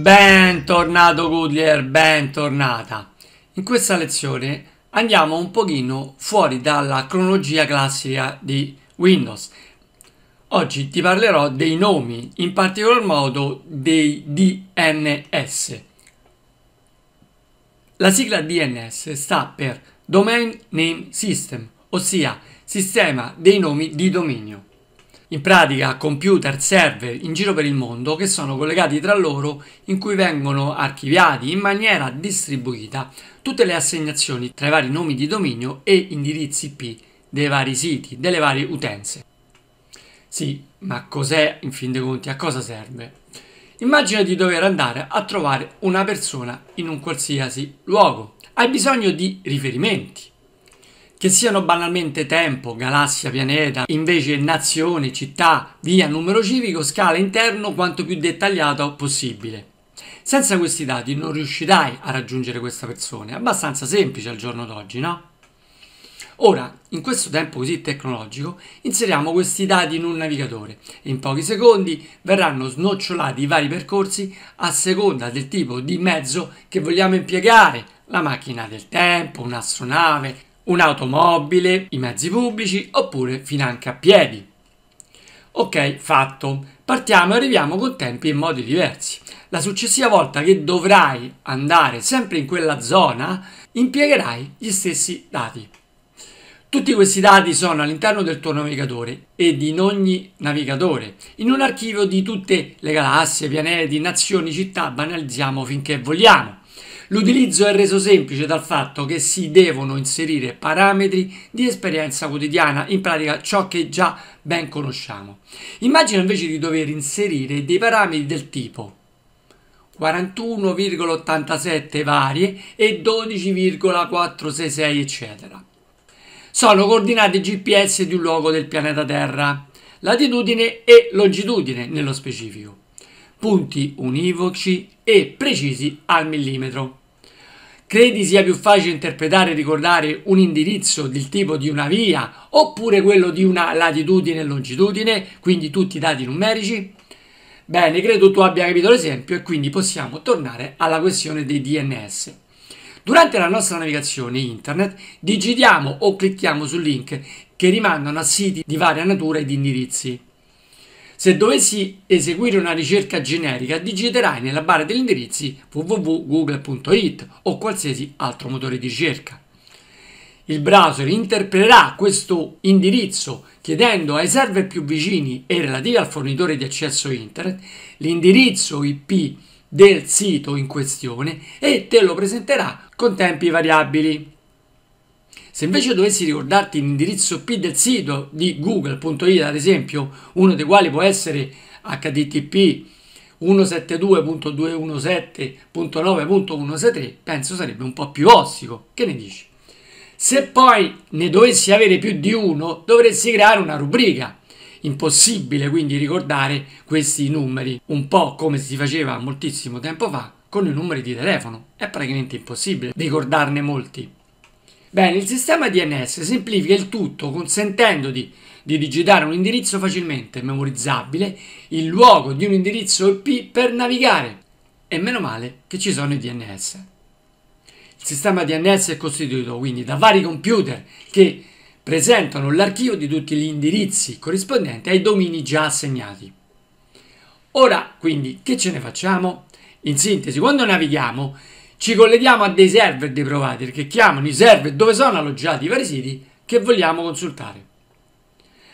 Bentornato Goodyear, bentornata. In questa lezione andiamo un pochino fuori dalla cronologia classica di Windows. Oggi ti parlerò dei nomi, in particolar modo dei DNS. La sigla DNS sta per Domain Name System, ossia sistema dei nomi di dominio in pratica computer server in giro per il mondo che sono collegati tra loro in cui vengono archiviati in maniera distribuita tutte le assegnazioni tra i vari nomi di dominio e indirizzi IP dei vari siti, delle varie utenze. Sì, ma cos'è in fin dei conti? A cosa serve? Immagina di dover andare a trovare una persona in un qualsiasi luogo. Hai bisogno di riferimenti che siano banalmente tempo, galassia, pianeta, invece nazione, città, via, numero civico, scala interno quanto più dettagliato possibile. Senza questi dati non riuscirai a raggiungere questa persona, è abbastanza semplice al giorno d'oggi, no? Ora, in questo tempo così tecnologico, inseriamo questi dati in un navigatore e in pochi secondi verranno snocciolati i vari percorsi a seconda del tipo di mezzo che vogliamo impiegare, la macchina del tempo, un'astronave, un'automobile, i mezzi pubblici oppure finanche a piedi. Ok, fatto. Partiamo e arriviamo con tempi e modi diversi. La successiva volta che dovrai andare sempre in quella zona, impiegherai gli stessi dati. Tutti questi dati sono all'interno del tuo navigatore ed in ogni navigatore, in un archivio di tutte le galassie, pianeti, nazioni, città, banalizziamo finché vogliamo. L'utilizzo è reso semplice dal fatto che si devono inserire parametri di esperienza quotidiana, in pratica ciò che già ben conosciamo. Immagina invece di dover inserire dei parametri del tipo 41,87 varie e 12,466 eccetera. Sono coordinate GPS di un luogo del pianeta Terra, latitudine e longitudine nello specifico, punti univoci e precisi al millimetro. Credi sia più facile interpretare e ricordare un indirizzo del tipo di una via oppure quello di una latitudine e longitudine, quindi tutti i dati numerici? Bene, credo tu abbia capito l'esempio e quindi possiamo tornare alla questione dei DNS. Durante la nostra navigazione internet digitiamo o clicchiamo su link che rimandano a siti di varia natura e di indirizzi. Se dovessi eseguire una ricerca generica, digiterai nella barra degli indirizzi www.google.it o qualsiasi altro motore di ricerca. Il browser interpreterà questo indirizzo chiedendo ai server più vicini e relativi al fornitore di accesso internet l'indirizzo IP del sito in questione e te lo presenterà con tempi variabili. Se invece dovessi ricordarti l'indirizzo IP del sito di google.it, ad esempio, uno dei quali può essere http 172.217.9.163, penso sarebbe un po' più ossico. Che ne dici? Se poi ne dovessi avere più di uno, dovresti creare una rubrica. Impossibile quindi ricordare questi numeri, un po' come si faceva moltissimo tempo fa con i numeri di telefono. È praticamente impossibile ricordarne molti. Bene, il sistema DNS semplifica il tutto consentendo di, di digitare un indirizzo facilmente memorizzabile, il luogo di un indirizzo IP per navigare. E meno male che ci sono i DNS. Il sistema DNS è costituito quindi da vari computer che presentano l'archivio di tutti gli indirizzi corrispondenti ai domini già assegnati. Ora, quindi, che ce ne facciamo? In sintesi, quando navighiamo, ci colleghiamo a dei server dei provider che chiamano i server dove sono alloggiati i vari siti che vogliamo consultare.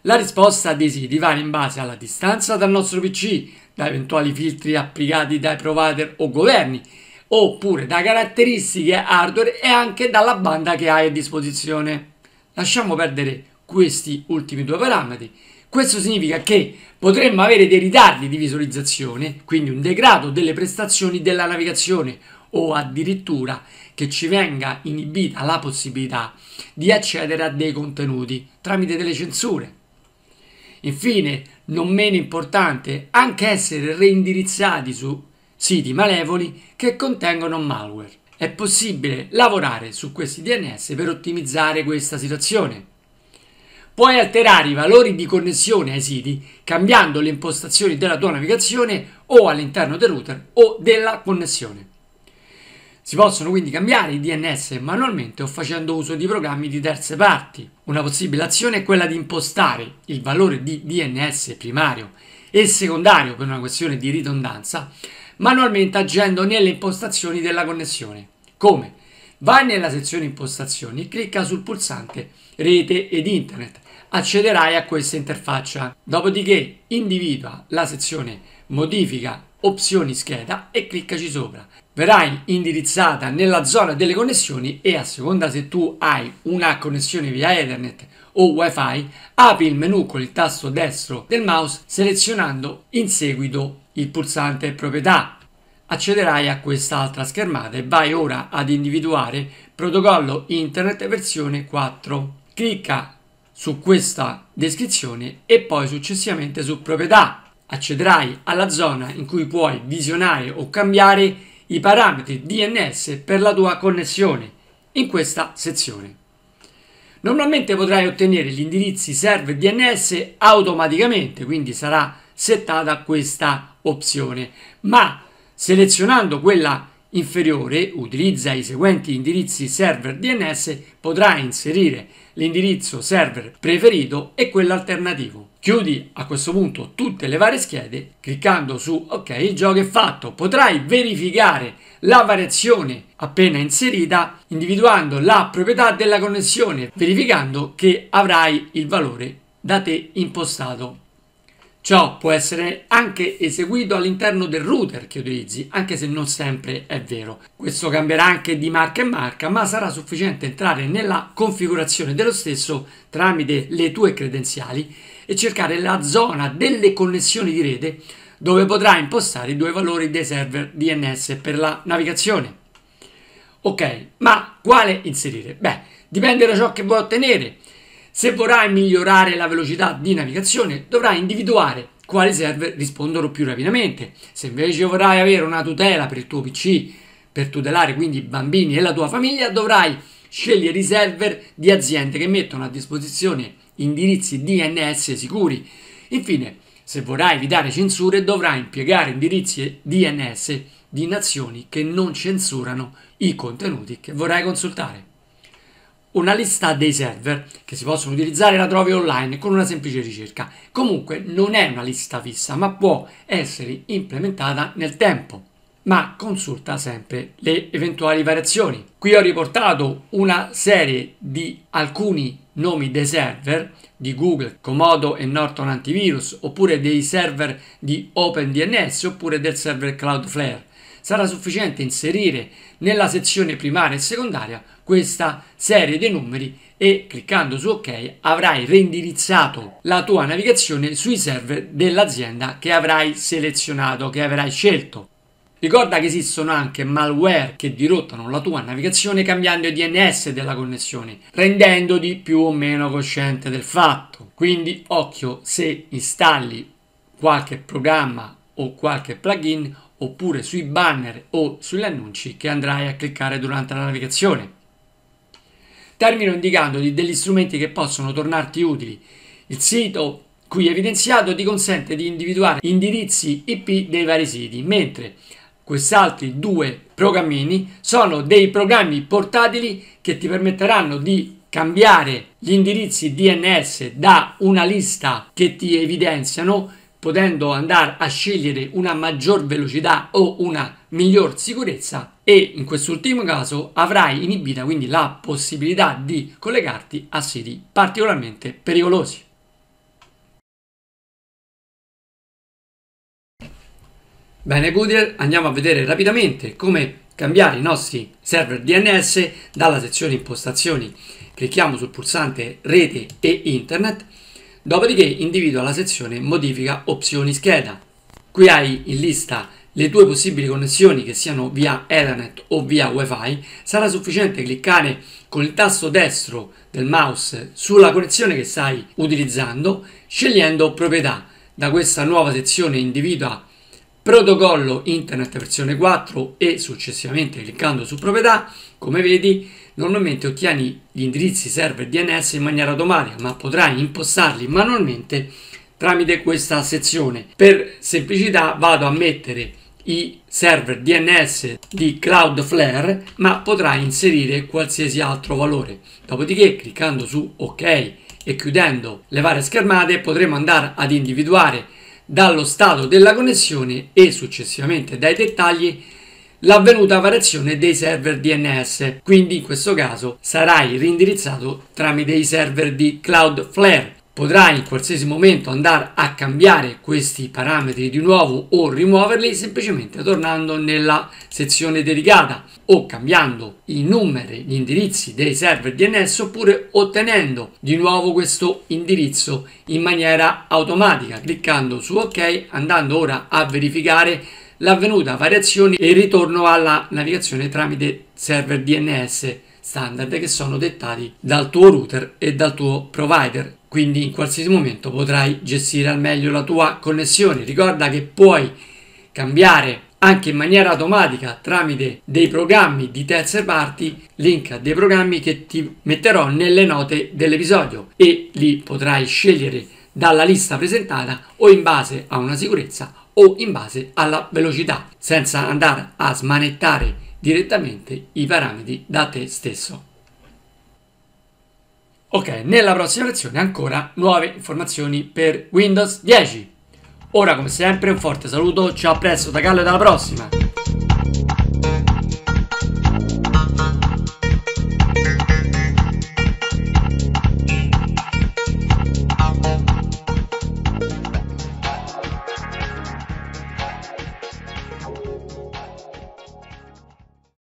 La risposta dei siti varia in base alla distanza dal nostro PC, da eventuali filtri applicati dai provider o governi, oppure da caratteristiche hardware e anche dalla banda che hai a disposizione. Lasciamo perdere questi ultimi due parametri. Questo significa che potremmo avere dei ritardi di visualizzazione, quindi un degrado delle prestazioni della navigazione o addirittura che ci venga inibita la possibilità di accedere a dei contenuti tramite delle censure. Infine, non meno importante, anche essere reindirizzati su siti malevoli che contengono malware. È possibile lavorare su questi DNS per ottimizzare questa situazione. Puoi alterare i valori di connessione ai siti cambiando le impostazioni della tua navigazione o all'interno del router o della connessione. Si possono quindi cambiare i DNS manualmente o facendo uso di programmi di terze parti. Una possibile azione è quella di impostare il valore di DNS primario e secondario per una questione di ridondanza manualmente agendo nelle impostazioni della connessione. Come? Vai nella sezione impostazioni e clicca sul pulsante rete ed internet. Accederai a questa interfaccia. Dopodiché individua la sezione modifica opzioni scheda e cliccaci sopra. Verrai indirizzata nella zona delle connessioni e a seconda se tu hai una connessione via Ethernet o WiFi, apri il menu con il tasto destro del mouse selezionando in seguito il pulsante proprietà. Accederai a quest'altra schermata e vai ora ad individuare protocollo internet versione 4. Clicca su questa descrizione e poi successivamente su proprietà accederai alla zona in cui puoi visionare o cambiare i parametri DNS per la tua connessione in questa sezione. Normalmente potrai ottenere gli indirizzi server DNS automaticamente, quindi sarà settata questa opzione, ma selezionando quella inferiore, utilizza i seguenti indirizzi server DNS, potrai inserire l'indirizzo server preferito e quello alternativo. Chiudi a questo punto tutte le varie schede cliccando su ok, il gioco è fatto. Potrai verificare la variazione appena inserita individuando la proprietà della connessione, verificando che avrai il valore da te impostato. Ciò può essere anche eseguito all'interno del router che utilizzi, anche se non sempre è vero. Questo cambierà anche di marca in marca, ma sarà sufficiente entrare nella configurazione dello stesso tramite le tue credenziali e cercare la zona delle connessioni di rete dove potrai impostare i due valori dei server DNS per la navigazione. Ok, ma quale inserire? Beh, dipende da ciò che vuoi ottenere. Se vorrai migliorare la velocità di navigazione, dovrai individuare quali server rispondono più rapidamente. Se invece vorrai avere una tutela per il tuo PC, per tutelare quindi i bambini e la tua famiglia, dovrai scegliere i server di aziende che mettono a disposizione indirizzi DNS sicuri. Infine, se vorrai evitare censure, dovrai impiegare indirizzi DNS di nazioni che non censurano i contenuti che vorrai consultare. Una lista dei server che si possono utilizzare la trovi online con una semplice ricerca. Comunque non è una lista fissa, ma può essere implementata nel tempo. Ma consulta sempre le eventuali variazioni. Qui ho riportato una serie di alcuni nomi dei server di Google, Comodo e Norton Antivirus, oppure dei server di OpenDNS, oppure del server Cloudflare. Sarà sufficiente inserire nella sezione primaria e secondaria questa serie di numeri e cliccando su ok avrai reindirizzato la tua navigazione sui server dell'azienda che avrai selezionato, che avrai scelto. Ricorda che esistono anche malware che dirottano la tua navigazione cambiando i DNS della connessione, rendendoti più o meno cosciente del fatto. Quindi occhio se installi qualche programma o qualche plugin oppure sui banner o sugli annunci che andrai a cliccare durante la navigazione. Termino indicandoti degli strumenti che possono tornarti utili. Il sito qui evidenziato ti consente di individuare indirizzi IP dei vari siti, mentre questi altri due programmini sono dei programmi portatili che ti permetteranno di cambiare gli indirizzi DNS da una lista che ti evidenziano potendo andare a scegliere una maggior velocità o una miglior sicurezza e in quest'ultimo caso avrai inibita quindi la possibilità di collegarti a siti particolarmente pericolosi. Bene Goodyear, andiamo a vedere rapidamente come cambiare i nostri server DNS dalla sezione impostazioni. Clicchiamo sul pulsante rete e internet Dopodiché individua la sezione Modifica opzioni scheda. Qui hai in lista le tue possibili connessioni che siano via Ethernet o via WiFi. Sarà sufficiente cliccare con il tasto destro del mouse sulla connessione che stai utilizzando, scegliendo proprietà. Da questa nuova sezione individua protocollo internet versione 4 e successivamente cliccando su proprietà, come vedi normalmente ottieni gli indirizzi server DNS in maniera automatica, ma potrai impostarli manualmente tramite questa sezione. Per semplicità vado a mettere i server DNS di Cloudflare, ma potrai inserire qualsiasi altro valore. Dopodiché, cliccando su OK e chiudendo le varie schermate, potremo andare ad individuare dallo stato della connessione e successivamente dai dettagli l'avvenuta variazione dei server DNS. Quindi in questo caso sarai rindirizzato tramite i server di Cloudflare. Potrai in qualsiasi momento andare a cambiare questi parametri di nuovo o rimuoverli semplicemente tornando nella sezione dedicata o cambiando i numeri, gli indirizzi dei server DNS oppure ottenendo di nuovo questo indirizzo in maniera automatica cliccando su ok andando ora a verificare l'avvenuta variazione e il ritorno alla navigazione tramite server DNS standard che sono dettati dal tuo router e dal tuo provider. Quindi in qualsiasi momento potrai gestire al meglio la tua connessione. Ricorda che puoi cambiare anche in maniera automatica tramite dei programmi di terze parti, link a dei programmi che ti metterò nelle note dell'episodio e li potrai scegliere dalla lista presentata o in base a una sicurezza o in base alla velocità, senza andare a smanettare direttamente i parametri da te stesso. Ok, nella prossima lezione ancora nuove informazioni per Windows 10. Ora come sempre un forte saluto, ciao a presto da Gallo e alla prossima!